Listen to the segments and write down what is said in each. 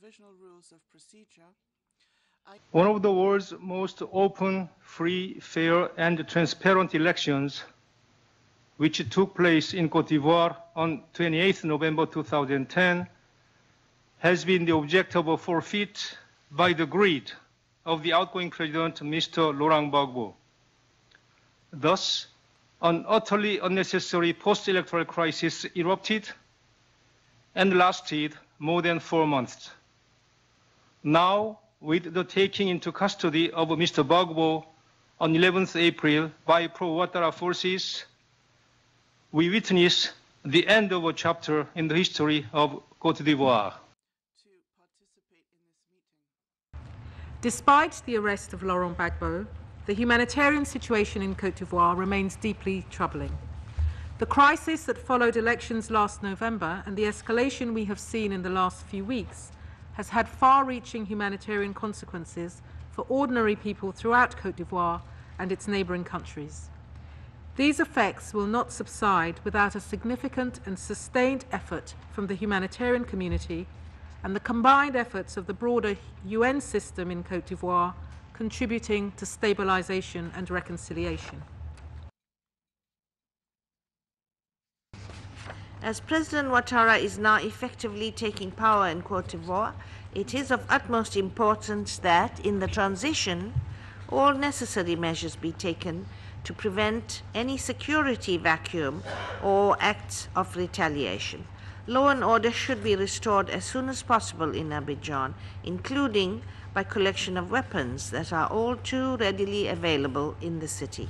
provisional rules of procedure, One of the world's most open, free, fair, and transparent elections, which took place in Cote d'Ivoire on 28 November 2010, has been the object of a forfeit by the greed of the outgoing president, Mr. Laurent Gbagbo. Thus, an utterly unnecessary post-electoral crisis erupted and lasted more than four months. Now, with the taking into custody of Mr. Gbagbo on 11th April by pro-Ouattara forces, we witness the end of a chapter in the history of Cote d'Ivoire. Despite the arrest of Laurent Gbagbo, the humanitarian situation in Cote d'Ivoire remains deeply troubling. The crisis that followed elections last November and the escalation we have seen in the last few weeks has had far reaching humanitarian consequences for ordinary people throughout Cote d'Ivoire and its neighbouring countries. These effects will not subside without a significant and sustained effort from the humanitarian community and the combined efforts of the broader UN system in Cote d'Ivoire contributing to stabilisation and reconciliation. As President Ouattara is now effectively taking power in Cote d'Ivoire, it is of utmost importance that, in the transition, all necessary measures be taken to prevent any security vacuum or acts of retaliation. Law and order should be restored as soon as possible in Abidjan, including by collection of weapons that are all too readily available in the city.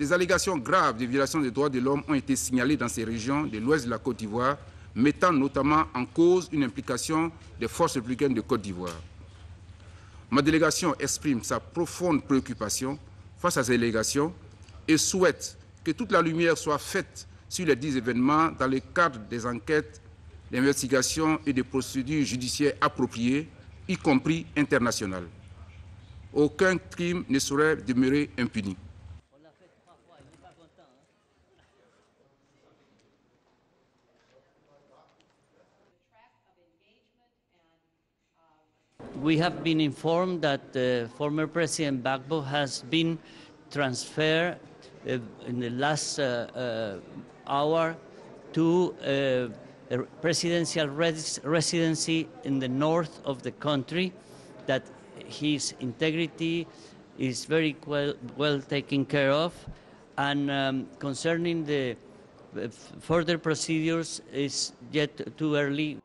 Des allégations graves de violations des droits de l'homme ont été signalées dans ces régions de l'ouest de la Côte d'Ivoire, mettant notamment en cause une implication des forces républicaines de Côte d'Ivoire. Ma délégation exprime sa profonde préoccupation face à ces allégations et souhaite que toute la lumière soit faite sur les dix événements dans le cadre des enquêtes, d'investigations et des procédures judiciaires appropriées, y compris internationales. Aucun crime ne saurait demeurer impuni. We have been informed that uh, former President Gbagbo has been transferred uh, in the last uh, uh, hour to uh, a presidential res- residency in the north of the country, that his integrity is very well, well taken care of, and um, concerning the uh, further procedures is yet too early.